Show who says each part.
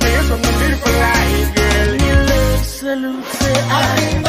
Speaker 1: tears from the beautiful life, girl.
Speaker 2: Your love salutes I think